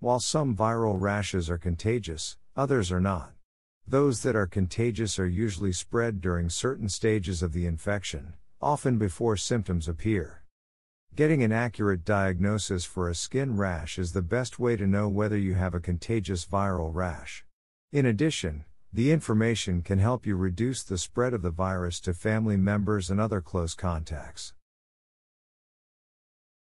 While some viral rashes are contagious, others are not. Those that are contagious are usually spread during certain stages of the infection, often before symptoms appear. Getting an accurate diagnosis for a skin rash is the best way to know whether you have a contagious viral rash. In addition, the information can help you reduce the spread of the virus to family members and other close contacts.